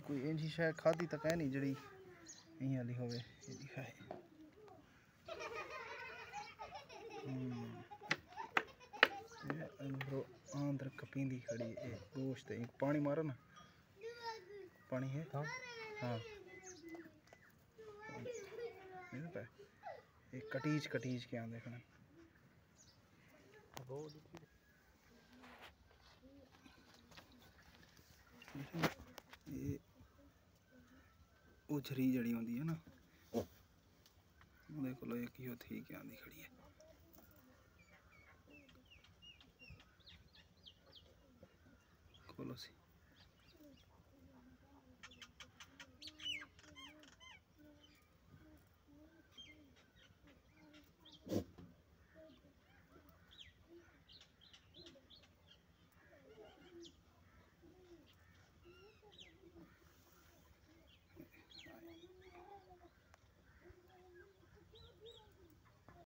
कोई इंजी शायद खाधी तक है नहीं जड़ी। यहीं वाली ये दिखा है अंदर कपींदी खड़ी है गोश्त है पानी मारो ना। पानी है? हाँ। हाँ। एक कटीज कटीज के आंदे देखना। ये ਉਹ ਛਰੀ ਜਿਹੜੀ ਹੁੰਦੀ ਹੈ ਨਾ। ਉਹਦੇ ਕੋਲ ਇੱਕ ਹੀ ਉੱਥੇ ਹੀ ਕਿਆਂਦੀ ਖੜੀ ਹੈ। ਕੋਲੋਂ ਸੀ।